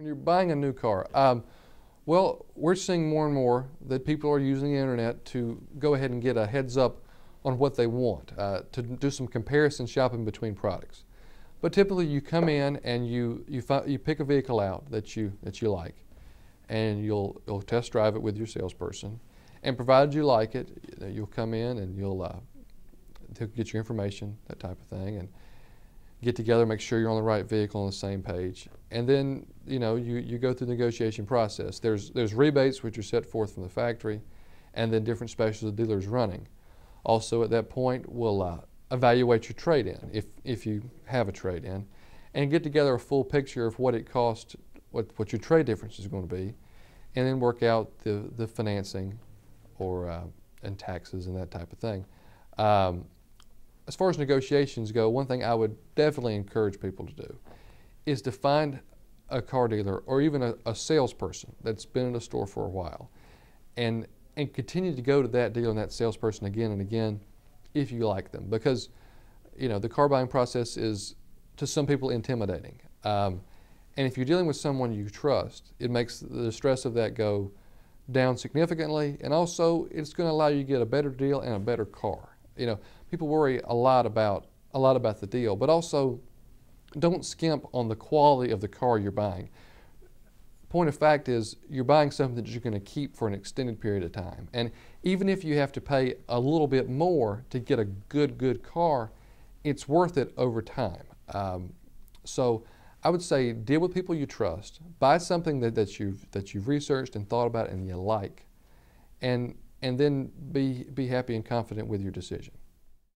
When you're buying a new car, um, well, we're seeing more and more that people are using the internet to go ahead and get a heads up on what they want, uh, to do some comparison shopping between products. But typically, you come in and you you, you pick a vehicle out that you that you like, and you'll you'll test drive it with your salesperson, and provided you like it, you'll come in and you'll uh, get your information, that type of thing, and get together, make sure you're on the right vehicle on the same page, and then you know you, you go through the negotiation process. There's there's rebates which are set forth from the factory, and then different specials the dealer's running. Also, at that point, we'll uh, evaluate your trade-in if if you have a trade-in, and get together a full picture of what it costs, what what your trade difference is going to be, and then work out the the financing, or uh, and taxes and that type of thing. Um, as far as negotiations go, one thing I would definitely encourage people to do is to find a car dealer or even a, a salesperson that's been in a store for a while and and continue to go to that dealer and that salesperson again and again if you like them. Because you know the car buying process is to some people intimidating. Um, and if you're dealing with someone you trust it makes the stress of that go down significantly. And also it's going to allow you to get a better deal and a better car. You know people worry a lot about a lot about the deal, but also don't skimp on the quality of the car you're buying. Point of fact is you're buying something that you're going to keep for an extended period of time. And even if you have to pay a little bit more to get a good, good car, it's worth it over time. Um, so I would say deal with people you trust, buy something that, that, you've, that you've researched and thought about and you like, and, and then be, be happy and confident with your decision.